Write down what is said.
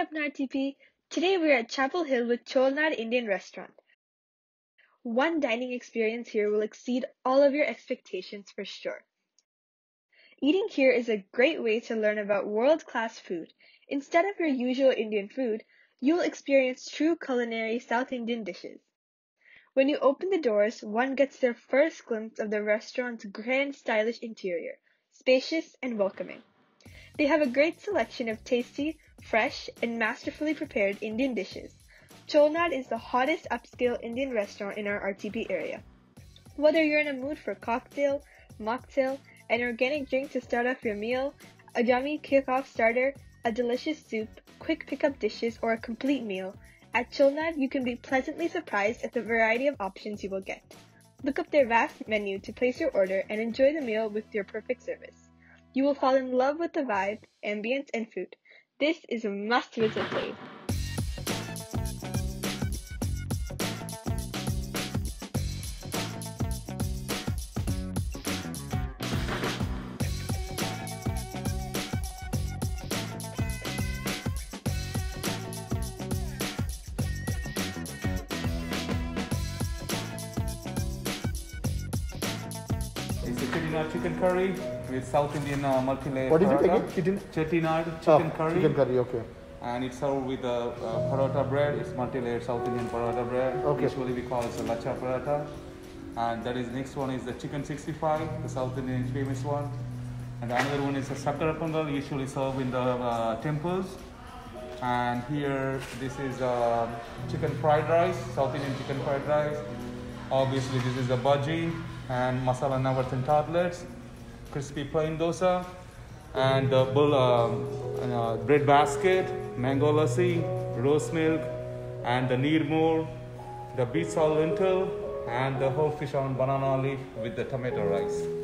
Apna RTP! Today we're at Chapel Hill with CholaNad Indian Restaurant. One dining experience here will exceed all of your expectations for sure. Eating here is a great way to learn about world-class food. Instead of your usual Indian food, you'll experience true culinary South Indian dishes. When you open the doors, one gets their first glimpse of the restaurant's grand stylish interior, spacious and welcoming. They have a great selection of tasty, fresh, and masterfully prepared Indian dishes. CholaNad is the hottest upscale Indian restaurant in our RTP area. Whether you're in a mood for cocktail, mocktail, an organic drink to start off your meal, a yummy kick-off starter, a delicious soup, quick pickup dishes, or a complete meal, at CholaNad you can be pleasantly surprised at the variety of options you will get. Look up their vast menu to place your order and enjoy the meal with your perfect service. You will fall in love with the vibe, ambience, and food. This is a must visit place. Chettinad chicken curry with South Indian uh, multi-layer What is it again? Chitin? Chettinad Oh, chicken curry. Chicken curry, okay. And it's served with uh, uh, paratha bread. It's multi-layered South Indian paratha bread. Okay. Usually we call it the lacha paratha. And that is next one is the chicken 65, the South Indian famous one. And another one is a sakara pongal, usually served in the uh, temples. And here, this is uh, chicken fried rice, South Indian chicken fried rice. Obviously, this is a bhaji and masala navartan tartlets, crispy plain dosa, and the bull, um, uh, bread basket, mango lassi, rose milk, and the nirmur, the beet salt lentil, and the whole fish on banana leaf with the tomato rice.